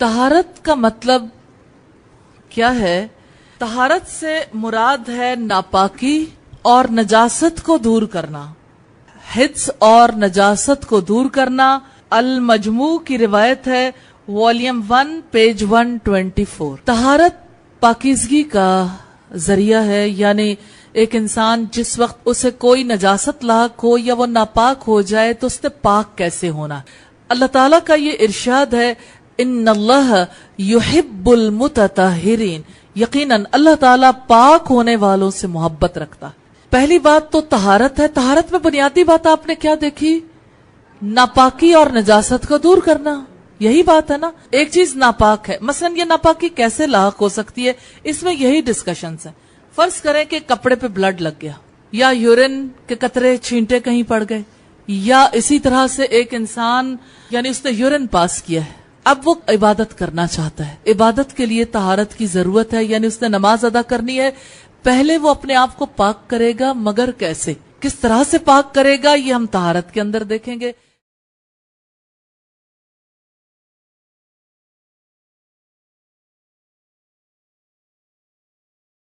تہارت کا مطلب کیا ہے؟ تہارت سے مراد ہے ناپاکی اور نجاست کو دور کرنا۔ ہدس اور نجاست کو دور کرنا۔ المجموع کی روایت ہے volume one page one twenty four تہارت پاکیزگی کا ذریعہ ہے یعنی ایک انسان جس وقت اسے کوئی نجاست لاحق ہو یا وہ ناپاک ہو جائے تو اس نے پاک کیسے ہونا۔ اللہ تعالیٰ کا یہ ارشاد ہے ان اللہ یحب المتطہرین یقیناً اللہ تعالیٰ پاک ہونے والوں سے محبت رکھتا پہلی بات تو تہارت ہے۔ تہارت میں بنیادی بات آپ نے کیا دیکھی؟ ناپاکی اور نجاست کو دور کرنا۔ یہی بات ہے نا۔ ایک چیز ناپاک ہے۔ مثلا یہ ناپاکی کیسے لاحق ہو سکتی ہے؟ اس میں یہی ڈسکشنز ہیں۔ فرض کریں کہ کپڑے پہ بلڈ لگ گیا۔ یا یورین کے قطرے چھینٹے کہیں پڑ گئے۔ یا اسی طرح سے ایک انسان یعنی اس نے یورین پاس کیا ہے۔ اب وہ عبادت کرنا چاہتا ہے۔ عبادت کے لیے تہارت کی ضرورت ہے یعنی اس نے نماز ادا کرنی ہے۔ پہلے وہ اپنے آپ کو پاک کرے گا، مگر کیسے؟ کس طرح سے پاک کرے گا، یہ ہم تہارت کے اندر دیکھیں گے۔